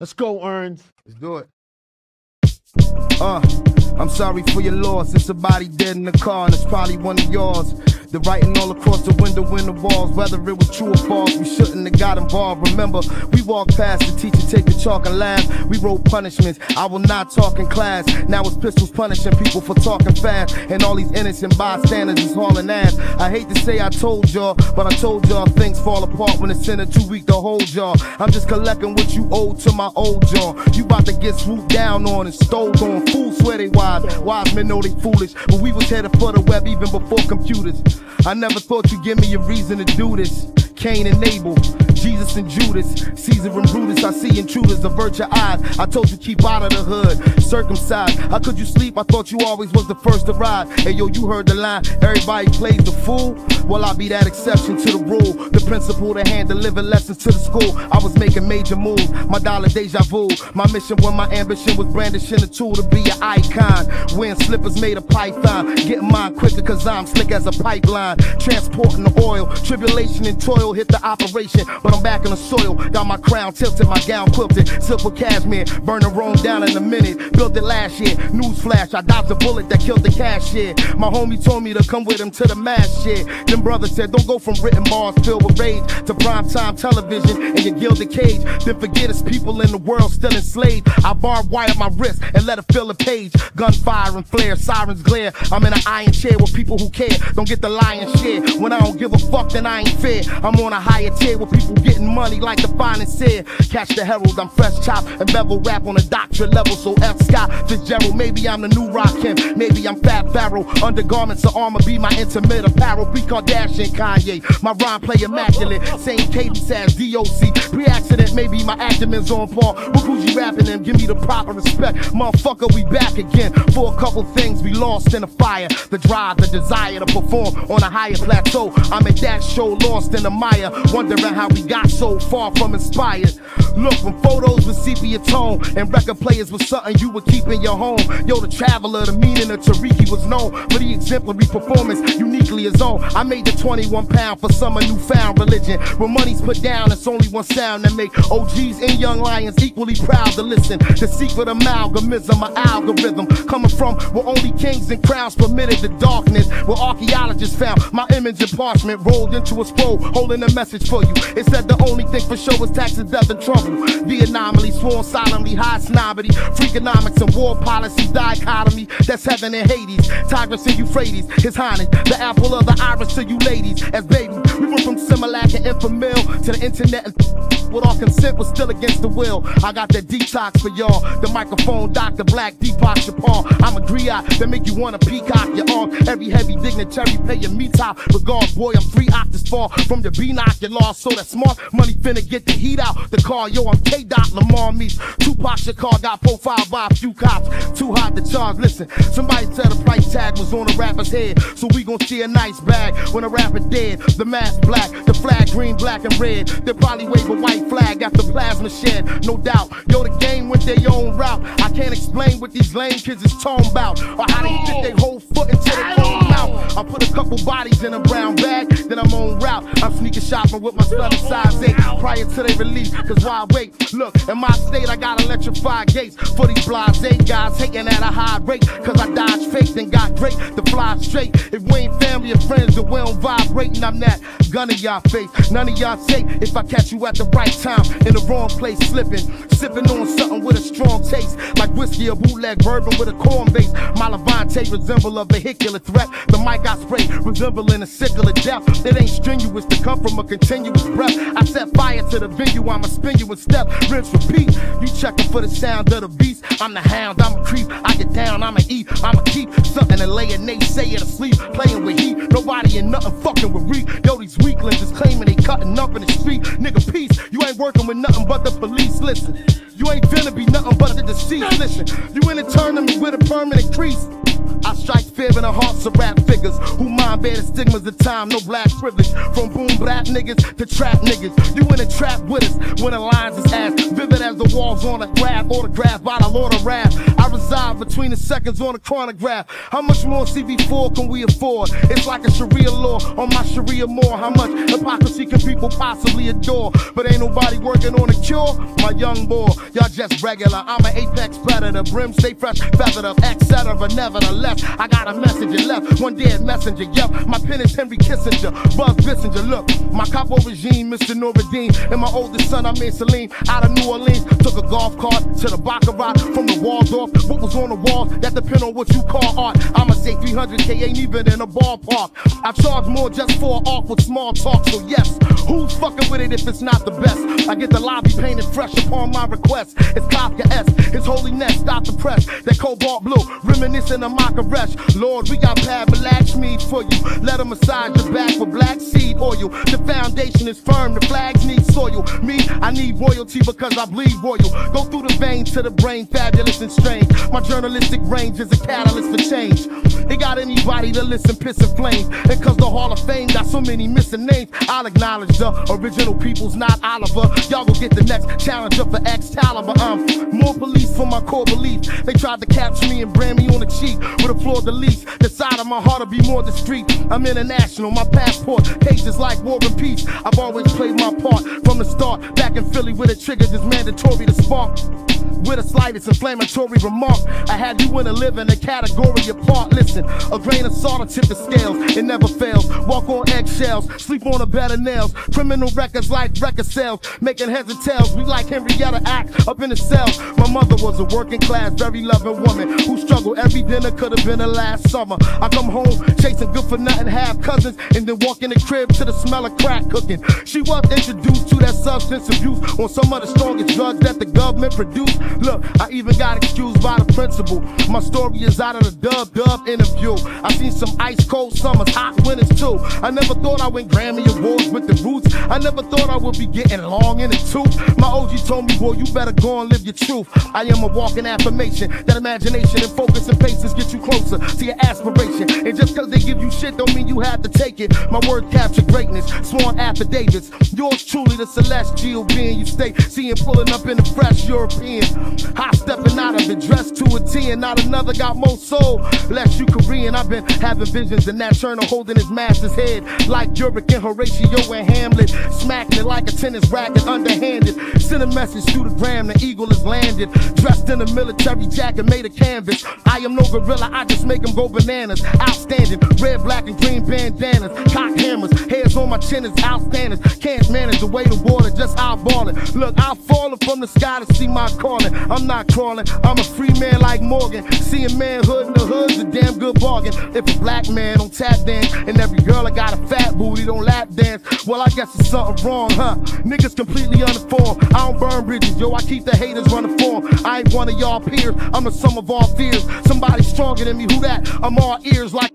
Let's go, Earns. Let's do it. Uh, I'm sorry for your loss. It's a body dead in the car, and it's probably one of yours. The writing all across the window in the walls, whether it was true or false, we shouldn't have got involved. Remember, we walked past the teacher, take the chalk and laugh. We wrote punishments. I will not talk in class. Now it's pistols punishing people for talking fast, and all these innocent bystanders is hauling ass. I hate to say I told y'all, but I told y'all things fall apart when it's in a too weak to hold y'all. I'm just collecting what you owe to my old John. You about to get swooped down on and stole on. Fools swear they wise, wise men know they foolish, but we was headed for the web even before computers. I never thought you'd give me a reason to do this. Cain and Abel, Jesus and Judas, Caesar and Brutus. I see intruders, avert your eyes. I told you keep out of the hood, circumcised. How could you sleep? I thought you always was the first to ride. Hey yo, you heard the line. Everybody plays the fool. Well, I'll be that exception to the rule. The principal to hand deliver lessons to the school. I was making major moves. My dollar deja vu. My mission when my ambition was brandishing a tool to be an icon. Wearing slippers made of python. Getting mine quicker cause I'm slick as a pipeline. Transporting the oil. Tribulation and toil hit the operation. But I'm back in the soil. Got my crown tilted, my gown quilted. Silver cashmere. Burn the Rome down in a minute. Built it last year. Newsflash. I dodged a bullet that killed the cashier. My homie told me to come with him to the mass shit. Them brothers said, don't go from written bars filled with rage to prime time television and your gilded cage. Then forget it's people in the world still enslaved. I barbed wire my wrist and let it fill a page. Gunfire and flare, sirens glare. I'm in an iron chair with people who care. Don't get the lion's share. When I don't give a fuck, then I ain't fair. I'm on a higher tier with people getting money like the finest here. Catch the herald, I'm fresh chop and bevel rap on a doctorate level. So F Scott Fitzgerald, maybe I'm the new Rakim. Maybe I'm Fat Barrel. Undergarments of armor be my intimate apparel. Be Kardashian, Kanye. My rhyme play immaculate. Same cadence as DOC. Pre accident, maybe my acting's on par. With Gucci rapping them, give me the proper respect. Motherfucker, we back again. For a couple things we lost in the fire. The drive, the desire to perform on a higher plateau. I'm at that show, lost in the mire. Wondering how we got so far from inspired. Look from photos with sepia tone and record players was something you would keep in your home. Yo, the traveler, the meaning of Tariki was known for the exemplary performance, uniquely his own. I made the 21 pound for some newfound religion. When money's put down, it's only one sound that make OGs and young lions equally proud to listen. The secret amalgamism, my algorithm, coming from where only kings and crowns permitted the darkness. Where archaeologists found my image in parchment rolled into a scroll, holding a message for you. It said the only thing for sure was taxes, death, and trouble. The anomaly, sworn solemnly, high snobbery, freakonomics and war policies, dichotomy. That's heaven and Hades, Tigris and Euphrates. His Highness, the apple of the iris to you ladies. As baby, we went from Similac and Enfamil to the internet and with all consent was still against the will. I got that detox for y'all. The microphone, Dr. Black, Deepak Chopra. I'm a griot that make you wanna peacock your arm. Every heavy dignitary paying me top. Regards, boy, I'm three octaves far from your B knock. You lost, so that smart money finna get the heat out. The car, yo, I'm K. Dot Lamar meets Tupac car got profiled by a few cops. Too hot to charge. Listen, somebody said the price tag was on a rapper's head, so we gon' see a nice bag when a rapper dead. The mask black, the flag green, black and red. They probably wave a white flag after plasma shed, no doubt. Yo, the game went their own route. I can't explain what these lame kids is talking about, or how they fit their whole foot into mouth. I put a couple bodies in a brown bag, then I'm on route. I'm sneaking shopping with my son size 8 prior to their release. Cause why wait? Look, in my state, I got electrified gates for these blase guys hating at a high rate. Cause I dodged fake and got great to fly straight. If we ain't family or friends, then we don't vibrate, and I'm that gun in y'all face. None of y'all safe if I catch you at the right time in the wrong place, slipping, sipping on something with a strong taste, like whiskey or bootleg bourbon with a corn base. My Levante resemble a vehicular threat. The mic I spray resembling a sickle of death. It ain't strenuous to come from a continuous breath. I set fire to the venue, I'ma spin you in step, rinse, repeat. You checking for the sound of the beast. I'm the hound, I'm a creep. I get down, I'ma eat, I'ma keep something to lay a naysayer to sleep. Playing with heat, nobody and nothing fucking with reek. Yo, these weaklings is claiming they cutting up in the street. Nigga, peace, you ain't working with nothing but the police. Listen, you ain't finna be nothing but the deceased. Listen, you in a tournament with a permanent crease. I strike fear in the hearts of rap figures who mind bear the stigmas of time, no black privilege. From boom black niggas to trap niggas. You in a trap with us when the lines is ass vivid as the walls on a graph, autograph by the Lord of Wrath. Between the seconds on the chronograph. How much more CB4 can we afford? It's like a Sharia law on my Sharia more. How much hypocrisy can people possibly adore? But ain't nobody working on a cure. My young boy, y'all just regular. I'm an apex predator, brim stay fresh, feathered up, etc. Nevertheless, I got a message left. One dead messenger. Yep, my pen is Henry Kissinger, Buzz Bissinger. Look, my capo regime, Mr. Noradine, and my oldest son, I made Salim, out of New Orleans. Took a golf cart to the Baccarat from the Waldorf. What was on the walls that depend on what you call art. I'ma say 300k ain't even in a ballpark. I charge more just for awkward small talk. So yes, who's fucking with it if it's not the best? I get the lobby painted fresh upon my request. It's Kafkaesque, his holiness, stop the press. That cobalt blue, reminiscent of Marrakesh. Lord, we got black meat for you. Let them massage your back with black seed oil. The foundation is firm, the flags need soil. Me, I need royalty because I bleed royal. Go through the veins to the brain, fabulous and strange. My journalistic range is a catalyst for change. It got anybody to listen, piss and flames. And cause the Hall of Fame got so many missing names, I'll acknowledge the original people's not Oliver. Y'all go get the next challenger for Excalibur. Um, more police for my core belief. They tried to capture me and brand me on the cheek with a fleur-de-lis. The side of my heart to be more discreet. I'm international, my passport pages like War and Peace. I've always played my part from the start. Back in Philly where the triggers is mandatory to spark with a slightest inflammatory remark. I had you in a living a category apart. Listen, a grain of salt to tip the scales, it never fails. Walk on eggshells, sleep on a bed of nails. Criminal records like record sales, making heads and tails. We like Henrietta Lacks up in the cell. My mother was a working class, very loving woman who struggled every dinner could have been the last summer. I come home chasing good for nothing, half cousins, and then walk in the crib to the smell of crack cooking. She was introduced to that substance abuse on some of the strongest drugs that the government produced. Look, I even got excused by the principal. My story is out of the dub dub interview. I seen some ice cold summers, hot winters too. I never thought I win Grammy Awards with the roots. I never thought I would be getting long in the tooth. My OG told me, boy, you better go and live your truth. I am a walking affirmation. That imagination and focus and patience get you closer to your aspiration. And just cause they give you shit don't mean you have to take it. My word capture greatness, sworn affidavits. Yours truly, the celestial being you stay seeing pulling up in the fresh European. Hot stepping out of it, dressed to a T, and not another got more soul. Less you Korean, I've been having visions, and that Turner holding his master's head like Yorick and Horatio and Hamlet, smacking it like a tennis racket, underhanded. Send a message through the gram, the eagle is landed, dressed in a military jacket made of canvas. I am no gorilla, I just make go bananas. Outstanding, red, black, and green bandanas, cock hammers, hairs on my chin is outstanding. Can't manage the weight of water, just eyeballing. Look, I'm falling from the sky to see my calling. I'm not crawling, I'm a free man like Morgan. Seeing manhood in the hood's a damn good bargain. If a black man don't tap dance, and every girl I got a fat booty don't lap dance, well, I guess it's something wrong, huh? Niggas completely uninformed. I don't burn bridges, yo, I keep the haters running for 'em. I ain't one of y'all peers, I'm the sum of all fears. Somebody stronger than me, who that? I'm all ears like.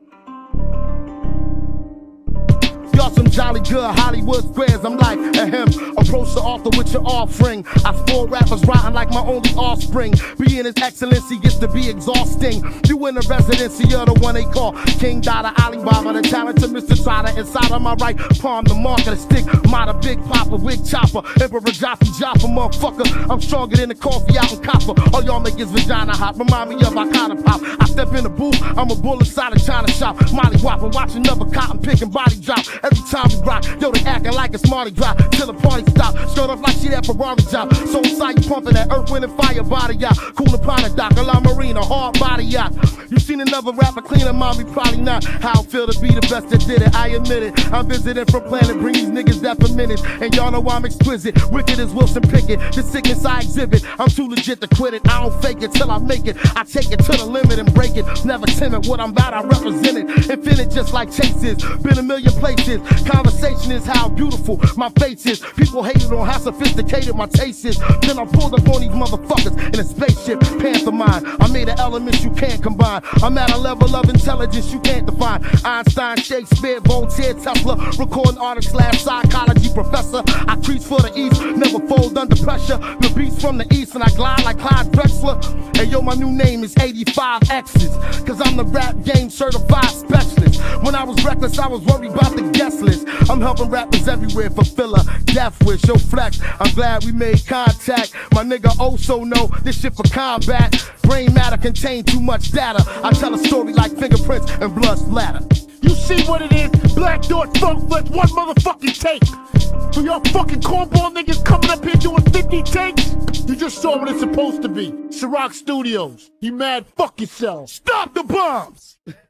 Y'all some jolly good Hollywood squares. I'm like, a ahem. Approach the author with your offering. I spoil rappers rotten like my only offspring. Being his excellency gets to be exhausting. You in the residency, you're the one they call King Dada Alibaba, the talented Mr. Trotter. Inside of my right palm, the mark of the stick. Mata Big Papa, Wig Chopper, Emperor Jaffe Jaffa, motherfucker. I'm stronger than the coffee out in copper. All y'all make is vagina hot. Remind me of Icona Pop. I step in the booth, I'm a bull inside a China shop. Molly Whopper, watch another cotton picking body drop. Every we rock, yo, they acting like it's Mardi Gras till the party stop. Straight up like she that Ferrari job. So you pumping that earth, wind, and fire body yacht. Cool upon a dock, a La Marina, hard body yacht. You seen another rapper cleaner, mommy? Probably not. How feel to be the best that did it, I admit it. I'm visiting from planet, bring these niggas that for minutes. And y'all know I'm exquisite, wicked as Wilson Pickett. The sickness I exhibit, I'm too legit to quit it. I don't fake it till I make it. I take it to the limit and break it. Never timid, what I'm about, I represent it. Infinite just like chases, been a million places. Conversation is how beautiful my face is. People hated on how sophisticated my taste is. Then I pulled up on these motherfuckers in a spaceship, panther mind. I made an elements you can't combine. I'm at a level of intelligence you can't define. Einstein, Shakespeare, Voltaire, Tesla, recording artist slash psychology professor. I preach for the east, never fold under pressure. The beats from the east and I glide like Clyde Drexler. Hey yo, my new name is 85 X's. Cause I'm the rap game certified specialist. When I was reckless, I was worried about the guest list. I'm helping rappers everywhere, fulfill a death wish. Yo, flex, I'm glad we made contact. My nigga also know this shit for combat. brain matter contain too much data. I tell a story like fingerprints and blood splatter. See what it is? Black Thought Funk Flex, one motherfucking take. So y'all fucking cornball niggas coming up here doing 50 takes? You just saw what it's supposed to be. Ciroc Studios. You mad? Fuck yourself. Stop the bombs!